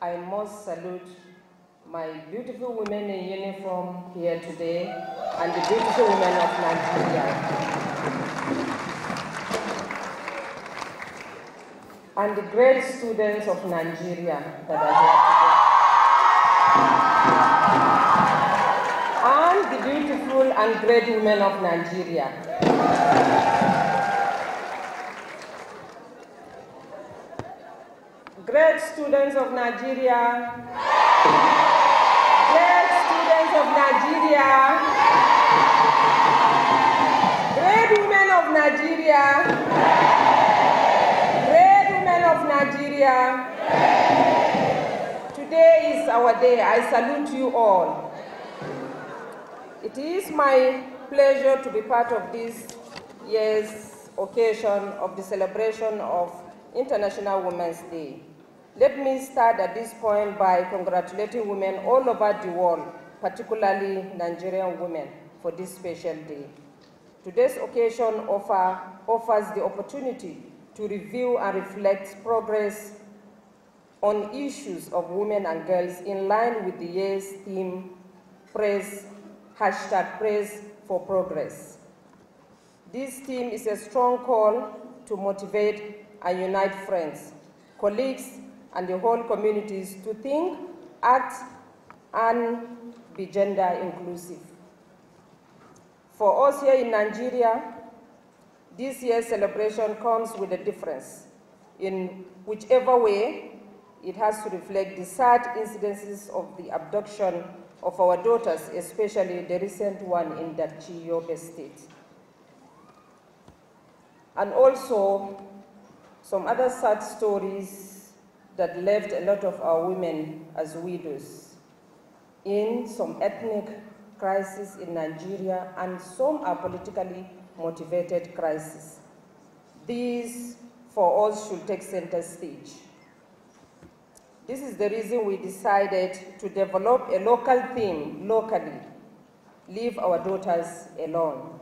I must salute my beautiful women in uniform here today and the beautiful women of Nigeria. And the great students of Nigeria that are here today. And the beautiful and great women of Nigeria. Great students of Nigeria. Great students of Nigeria. Great women of Nigeria. Great women of Nigeria. Today is our day. I salute you all. It is my pleasure to be part of this year's occasion of the celebration of International Women's Day. Let me start at this point by congratulating women all over the world, particularly Nigerian women, for this special day. Today's occasion offer, offers the opportunity to review and reflect progress on issues of women and girls in line with the year's theme, press, hashtag press for progress. This theme is a strong call to motivate and unite friends, colleagues, and the whole communities to think, act, and be gender inclusive. For us here in Nigeria, this year's celebration comes with a difference. In whichever way, it has to reflect the sad incidences of the abduction of our daughters, especially the recent one in Dapchi, Yobe State. And also, some other sad stories that left a lot of our women as widows in some ethnic crises in Nigeria, and some are politically motivated crises. These, for us, should take center stage. This is the reason we decided to develop a local theme locally, Leave Our Daughters Alone,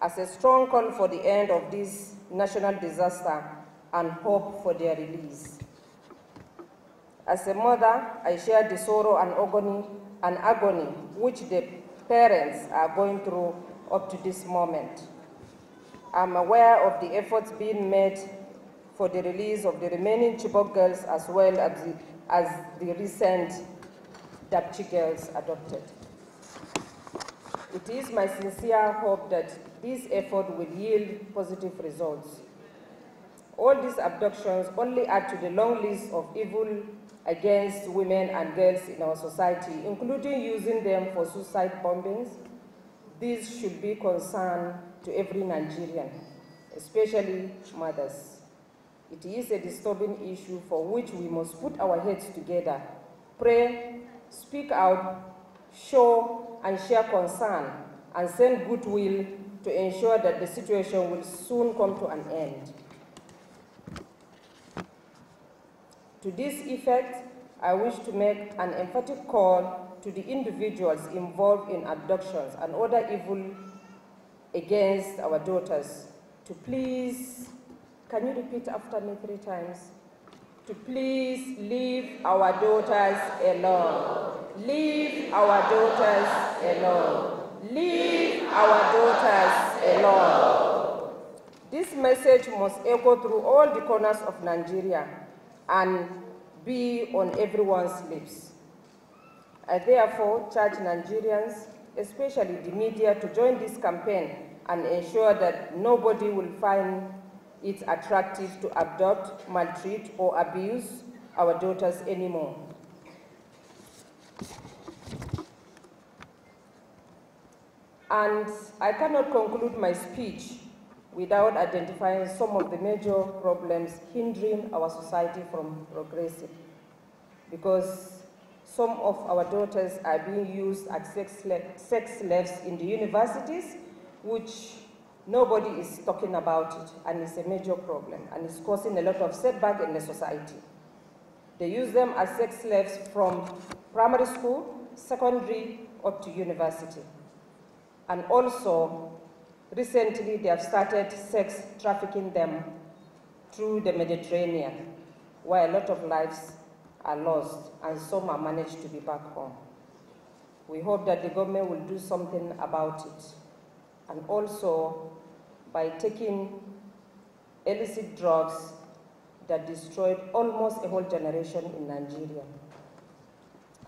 as a strong call for the end of this national disaster and hope for their release. As a mother, I share the sorrow and agony, and agony which the parents are going through up to this moment. I'm aware of the efforts being made for the release of the remaining Chibok girls as well as the, as the recent Dapchi girls adopted. It is my sincere hope that this effort will yield positive results. All these abductions only add to the long list of evil against women and girls in our society, including using them for suicide bombings. This should be concern to every Nigerian, especially mothers. It is a disturbing issue for which we must put our heads together, pray, speak out, show and share concern, and send goodwill to ensure that the situation will soon come to an end. To this effect, I wish to make an emphatic call to the individuals involved in abductions and other evil against our daughters to please, can you repeat after me three times? To please leave our daughters alone. Leave our daughters alone. Leave our daughters alone. This message must echo through all the corners of Nigeria and be on everyone's lips. I therefore charge Nigerians, especially the media, to join this campaign and ensure that nobody will find it attractive to abduct, maltreat, or abuse our daughters anymore. And I cannot conclude my speech without identifying some of the major problems hindering our society from progressing. Because some of our daughters are being used as sex, slaves in the universities, which nobody is talking about it, and it's a major problem, and it's causing a lot of setback in the society. They use them as sex slaves from primary school, secondary, up to university. And also, recently they have started sex trafficking them through the Mediterranean, where a lot of lives are lost and some are managed to be back home. We hope that the government will do something about it. And also, by taking illicit drugs that destroyed almost a whole generation in Nigeria.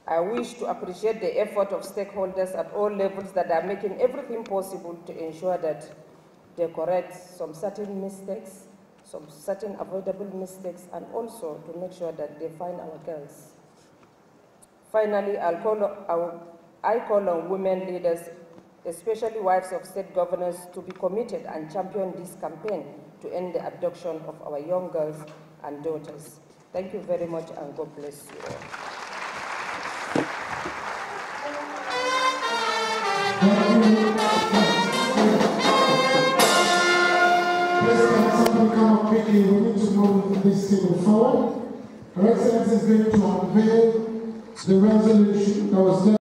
I wish to appreciate the effort of stakeholders at all levels that are making everything possible to ensure that they correct some certain mistakes, some certain avoidable mistakes, and also to make sure that they find our girls. Finally, I'll call, I call on women leaders, especially wives of state governors, to be committed and champion this campaign to end the abduction of our young girls and daughters. Thank you very much and God bless you all. Her Excellency is going to unveil the resolution that was